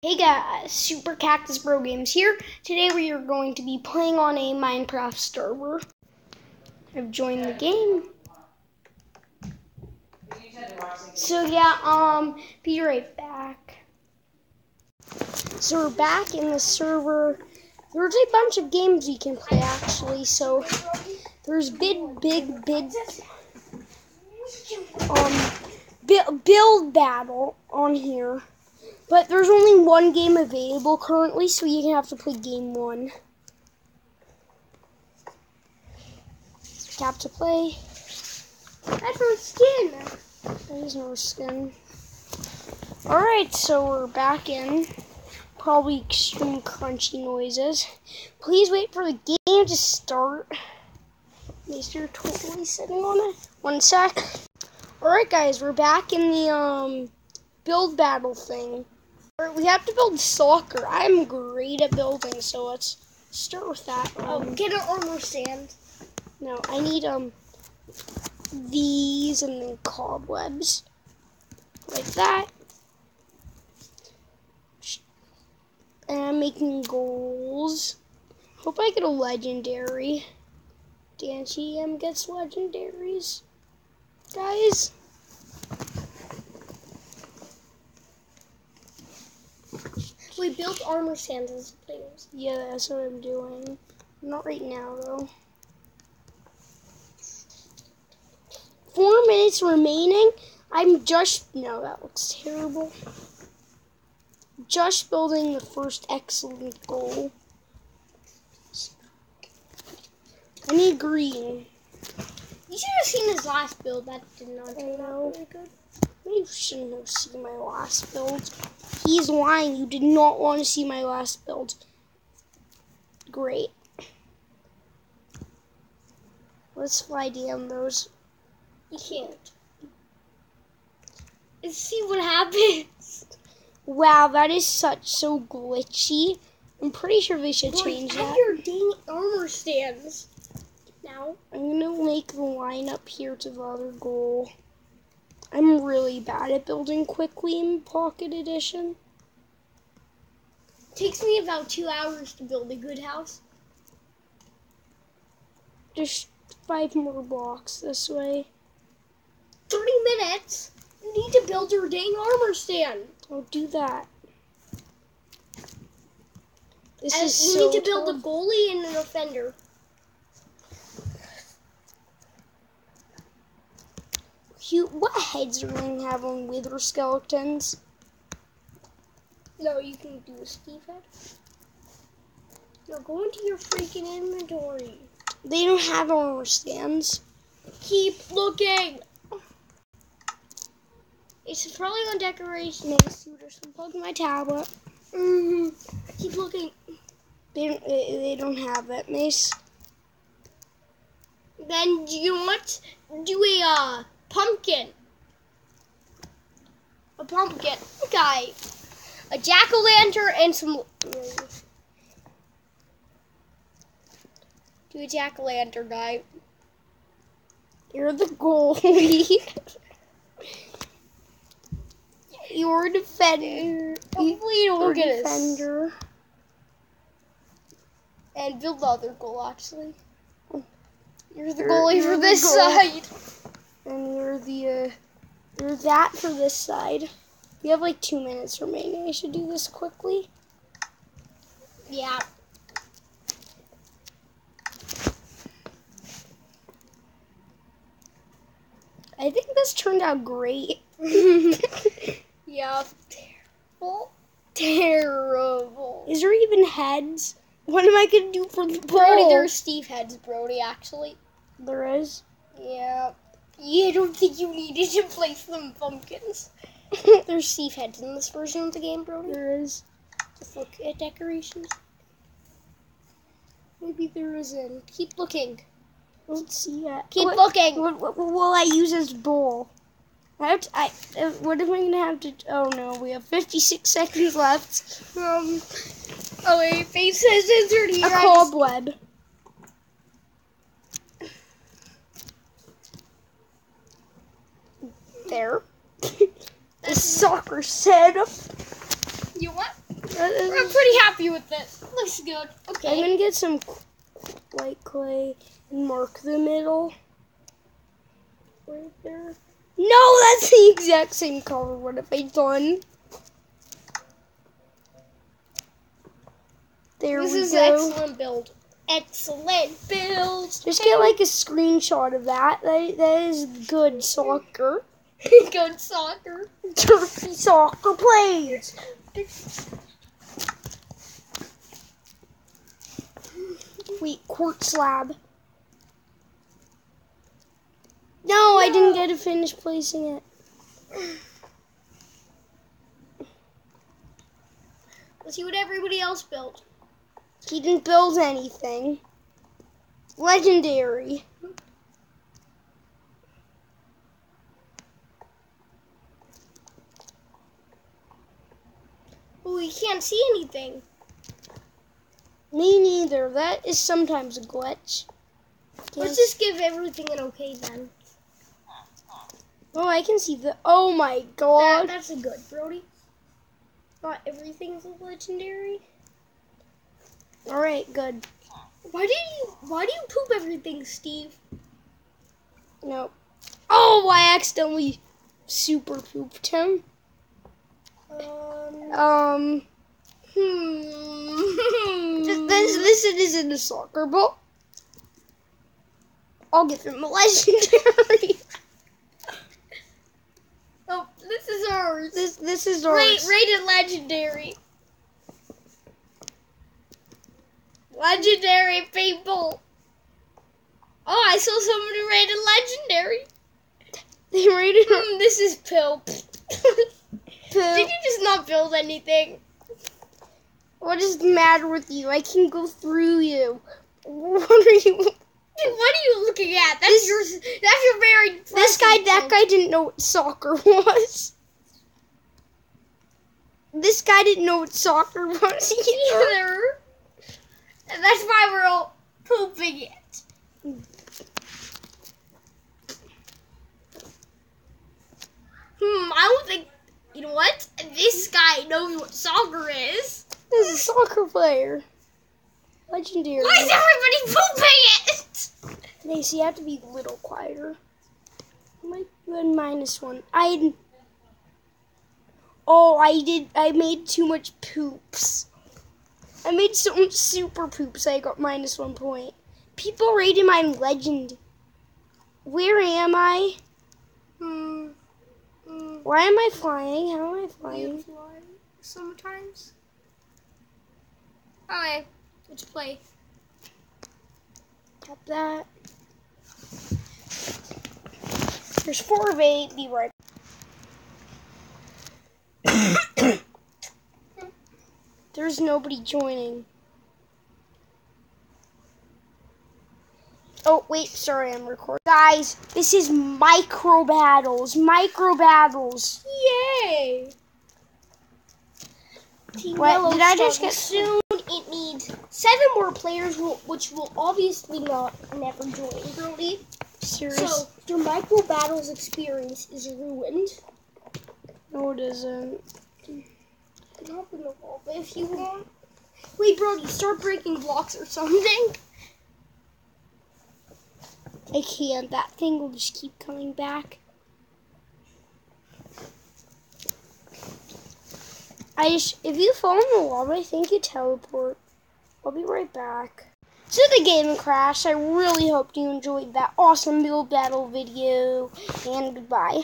Hey guys, Super Cactus Bro Games here. Today we are going to be playing on a Minecraft server. I've joined the game. So yeah, um, be right back. So we're back in the server. There's a bunch of games you can play actually. So there's big, big, big, um, build battle on here. But there's only one game available currently, so you can have to play game one. Tap to play. That's no skin. There's no skin. Alright, so we're back in. Probably extreme crunchy noises. Please wait for the game to start. Mister totally sitting on it. One sec. Alright guys, we're back in the um build battle thing. We have to build soccer. I'm great at building, so let's start with that. Oh, um, oh, get an armor stand. No, I need um these and then cobwebs. Like that. And I'm making goals. Hope I get a legendary. Dance EM gets legendaries. Guys. We built armor stands as players. Yeah, that's what I'm doing. Not right now, though. Four minutes remaining. I'm just... No, that looks terrible. Just building the first excellent goal. I need green. You should have seen his last build. That did not turn out very good. You shouldn't have seen my last build. He's lying. You did not want to see my last build. Great. Let's fly down those. You can't. Let's see what happens. Wow, that is such so glitchy. I'm pretty sure they should change that. your dang armor stands. Now I'm gonna make the line up here to the other goal. I'm really bad at building quickly in Pocket Edition. Takes me about two hours to build a good house. Just five more blocks this way. 30 minutes? You need to build your dang armor stand. I'll do that. This and is you so need to build tough. a goalie and an offender. Cute. What heads are going to have on wither skeletons? No, you can do a Steve head. No, go into your freaking inventory. They don't have armor stands. Keep looking. It's probably on decoration. Nice. Just unplug my tablet. Mm, keep looking. They don't, they don't have it, Mace. Then do you want do a uh pumpkin. A pumpkin guy. A jack-o'-lantern and some... Do a jack-o'-lantern guy. You're the goalie. You're a defender. Hopefully you don't get defender. And build the other goal, actually. You're the goalie you're, you're for this side and you're the uh, you're that for this side. We have like two minutes remaining. I should do this quickly. Yeah. I think this turned out great. yeah. Terrible. Terrible. Is there even heads? What am I gonna do for the? Brody, there's Steve heads, Brody, actually. There is? Yeah. You don't think you needed to place them pumpkins? There's Steve heads in this version of the game, Brody. There is. Just look at decorations. Maybe there isn't. Keep looking. Let's see that. Keep what, looking. What, what, what, will I use as bowl? I, have to, I uh, what am I gonna have to? Oh no, we have 56 seconds left. Um. Oh wait, face says insert here. A cobweb. There. the soccer setup. You what? Uh, uh, I'm pretty happy with this. Looks good. Okay. I'm gonna get some white clay and mark the middle. Right there. No, that's the exact same color. What have I done? There This we is go. excellent build. Excellent build. Just get like a screenshot of that. That, that is good soccer. Good soccer. Turfy soccer plays. Wait, quartz slab. No, I didn't get to finish placing it. Let's see what everybody else built. He didn't build anything. Legendary. We can't see anything. Me neither. That is sometimes a glitch. Let's just give everything an okay then. Oh, I can see the. Oh my That, god. that's a good, Brody. Not everything's a legendary. All right, good. Why do you Why do you poop everything, Steve? Nope. Oh, I accidentally super pooped him. Um. Um, Hmm. this this, this isn't a soccer ball. I'll give him a legendary. Oh, this is ours. this this is ours. Rate, rated legendary. Legendary people. Oh, I saw somebody rated legendary. They rated. Hmm, this is Pill. Did you just not build anything? What is the matter with you? I can go through you. What are you? Dude, what are you looking at? That's This- your that's your very This guy, that guy didn't know what soccer was. This guy didn't know what soccer was either. either. And that's why we're all pooping it. Hmm, I don't think you know what? This guy knows what soccer is. This is a soccer player. Legendary. Why is everybody pooping it? Macy, you have to be a little quieter. My good minus one. I. Oh, I did. I made too much poops. I made so much super poops. I got minus one point. People rated my legend. Where am I? Hmm. Hmm. Why am I flying? How am I You flying? fly sometimes. Okay, let's play. Tap that. There's four of eight. Be right. There's nobody joining. Oh, wait, sorry, I'm recording. Guys, this is micro battles. Micro battles. Yay! Team What? Did I just get- soon? It needs seven more players, which will obviously not never join, Brody. Serious? So your micro battles experience is ruined. no, it isn't. Can in the wall if you want. Wait, Brody, start breaking blocks or something. I can't. That thing will just keep coming back. I just, if you fall in the lava, I think you teleport. I'll be right back. So the game crashed. I really hope you enjoyed that awesome build battle video, and goodbye.